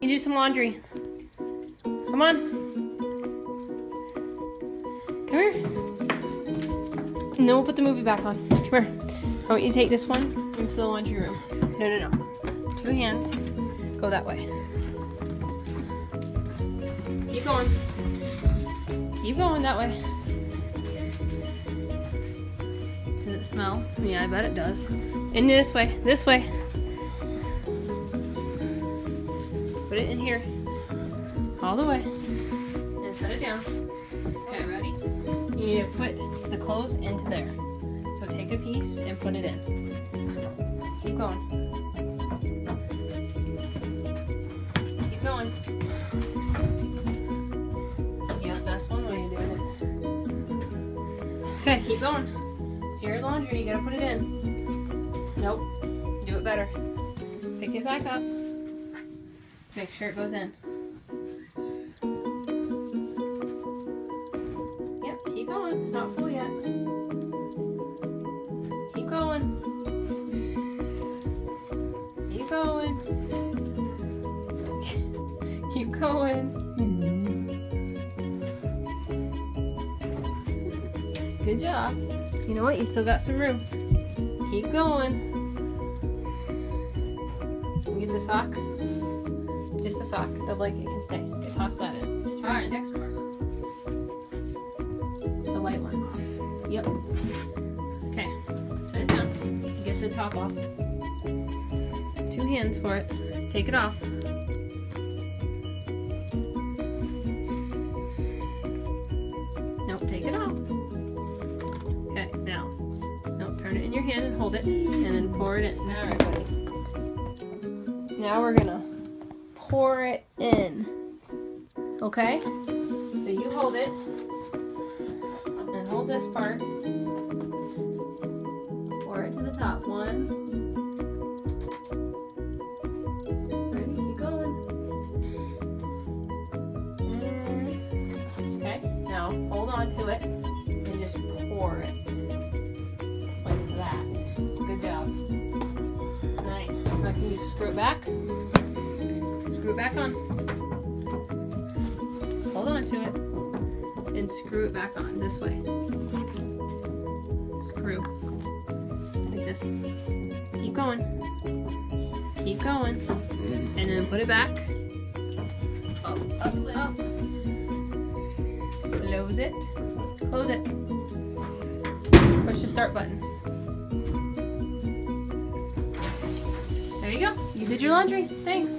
You do some laundry. Come on. Come here. And then we'll put the movie back on. Come here. I want you to take this one into the laundry room. No, no, no. Two hands. Go that way. Keep going. Keep going that way. Does it smell? Yeah, I bet it does. In this way. This way. Put it in here. All the way. And set it down. Okay, ready? You need to put the clothes into there. So take a piece and put it in. Keep going. Keep going. Yeah, that's one way of doing it. Okay, keep going. It's your laundry, you gotta put it in. Nope. Do it better. Pick it back up. Make sure it goes in. Yep, keep going. It's not full yet. Keep going. Keep going. keep going. Good job. You know what? You still got some room. Keep going. Get the sock. Sock. The blanket can stay. Okay, toss that in. Alright, next part. It's the white one. Yep. Okay. Set it down. Get the top off. Two hands for it. Take it off. Nope, take it off. Okay, now. Nope, turn it in your hand and hold it. And then pour it in. Alright, buddy. Now we're gonna pour it in. Okay? So you hold it and hold this part. Pour it to the top. One. Ready? Keep going. Okay, now hold on to it and just pour it. Like that. Good job. Nice. Now can you screw it back? Screw it back on. Hold on to it and screw it back on this way. Screw. Like this. Keep going. Keep going. And then put it back. Up, up, up. Close it. Close it. Push the start button. There you go. You did your laundry. Thanks.